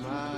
my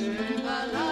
Shiva